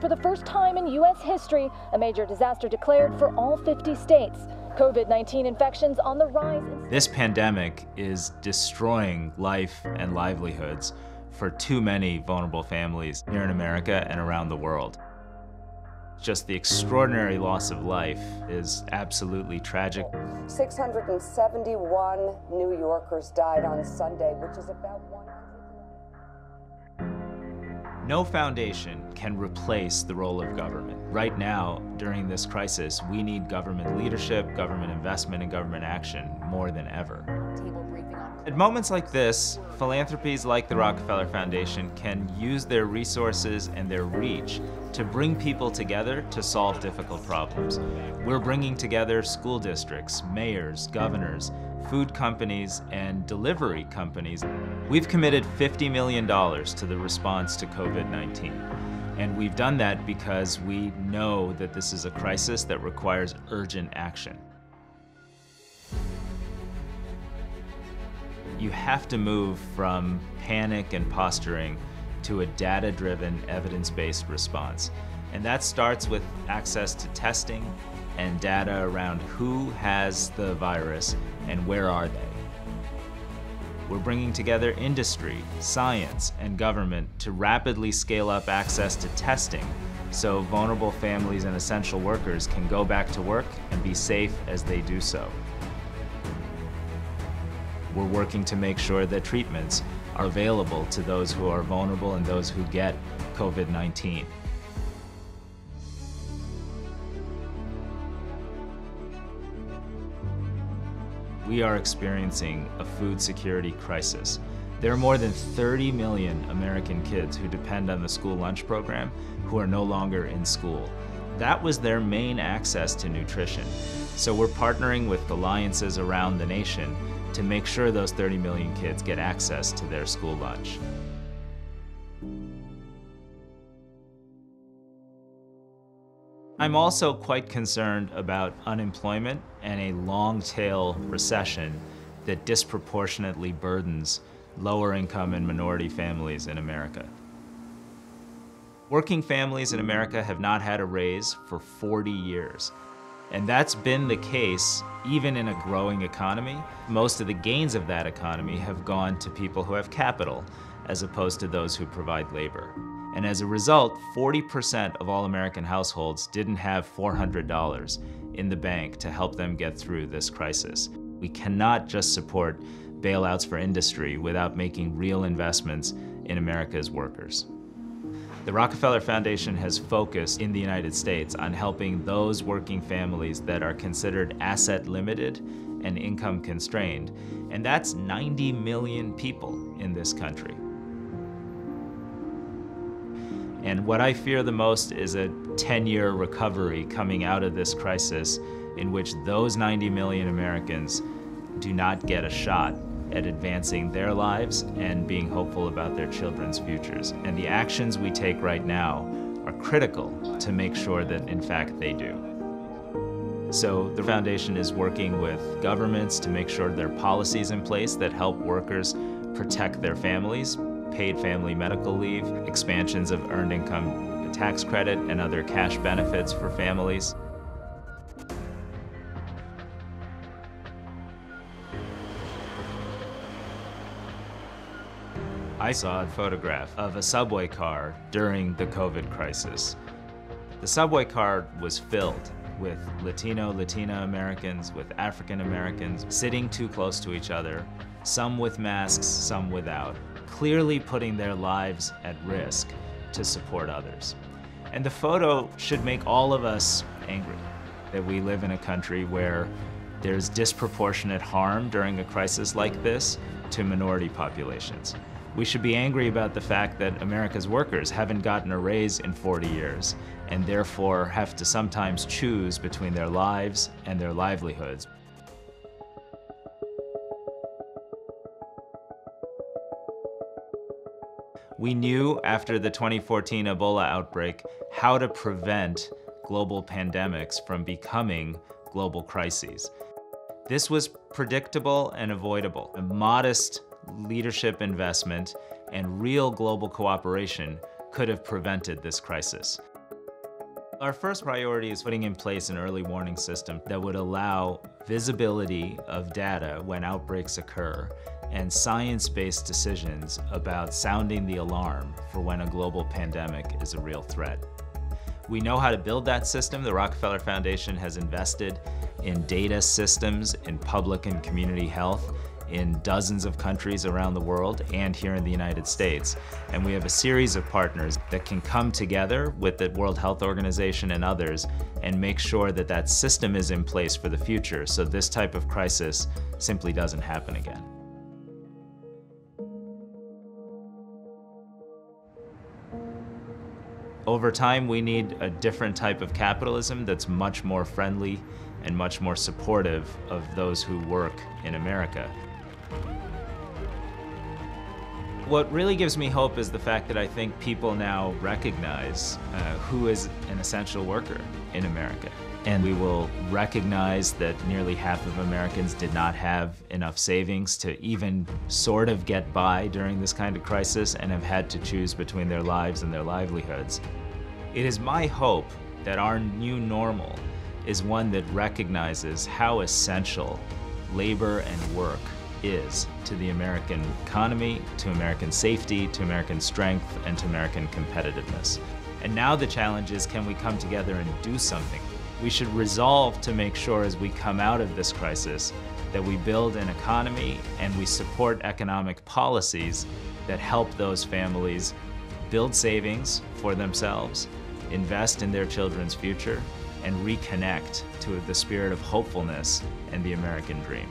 For the first time in U.S. history, a major disaster declared for all 50 states. COVID 19 infections on the rise. This pandemic is destroying life and livelihoods for too many vulnerable families here in America and around the world. Just the extraordinary loss of life is absolutely tragic. 671 New Yorkers died on Sunday, which is about 100. No foundation can replace the role of government. Right now, during this crisis, we need government leadership, government investment, and government action more than ever. At moments like this, philanthropies like the Rockefeller Foundation can use their resources and their reach to bring people together to solve difficult problems. We're bringing together school districts, mayors, governors, food companies, and delivery companies. We've committed $50 million to the response to COVID-19. And we've done that because we know that this is a crisis that requires urgent action. You have to move from panic and posturing to a data-driven, evidence-based response. And that starts with access to testing and data around who has the virus and where are they. We're bringing together industry, science, and government to rapidly scale up access to testing so vulnerable families and essential workers can go back to work and be safe as they do so. We're working to make sure that treatments are available to those who are vulnerable and those who get COVID-19. We are experiencing a food security crisis. There are more than 30 million American kids who depend on the school lunch program who are no longer in school. That was their main access to nutrition. So we're partnering with alliances around the nation to make sure those 30 million kids get access to their school lunch. I'm also quite concerned about unemployment and a long tail recession that disproportionately burdens lower income and minority families in America. Working families in America have not had a raise for 40 years. And that's been the case even in a growing economy. Most of the gains of that economy have gone to people who have capital as opposed to those who provide labor. And as a result, 40% of all American households didn't have $400 in the bank to help them get through this crisis. We cannot just support bailouts for industry without making real investments in America's workers. The Rockefeller Foundation has focused in the United States on helping those working families that are considered asset limited and income constrained, and that's 90 million people in this country. And what I fear the most is a 10-year recovery coming out of this crisis in which those 90 million Americans do not get a shot at advancing their lives and being hopeful about their children's futures. And the actions we take right now are critical to make sure that, in fact, they do. So the foundation is working with governments to make sure there are policies in place that help workers protect their families, paid family medical leave, expansions of earned income tax credit and other cash benefits for families. I saw a photograph of a subway car during the COVID crisis. The subway car was filled with Latino, Latina Americans, with African Americans sitting too close to each other, some with masks, some without, clearly putting their lives at risk to support others. And the photo should make all of us angry that we live in a country where there's disproportionate harm during a crisis like this to minority populations. We should be angry about the fact that America's workers haven't gotten a raise in 40 years and therefore have to sometimes choose between their lives and their livelihoods. We knew after the 2014 Ebola outbreak how to prevent global pandemics from becoming global crises. This was predictable and avoidable. A modest leadership investment, and real global cooperation could have prevented this crisis. Our first priority is putting in place an early warning system that would allow visibility of data when outbreaks occur and science-based decisions about sounding the alarm for when a global pandemic is a real threat. We know how to build that system. The Rockefeller Foundation has invested in data systems in public and community health in dozens of countries around the world and here in the United States. And we have a series of partners that can come together with the World Health Organization and others and make sure that that system is in place for the future so this type of crisis simply doesn't happen again. Over time, we need a different type of capitalism that's much more friendly and much more supportive of those who work in America. What really gives me hope is the fact that I think people now recognize uh, who is an essential worker in America. And we will recognize that nearly half of Americans did not have enough savings to even sort of get by during this kind of crisis and have had to choose between their lives and their livelihoods. It is my hope that our new normal is one that recognizes how essential labor and work is to the American economy, to American safety, to American strength, and to American competitiveness. And now the challenge is can we come together and do something? We should resolve to make sure as we come out of this crisis that we build an economy and we support economic policies that help those families build savings for themselves, invest in their children's future, and reconnect to the spirit of hopefulness and the American dream.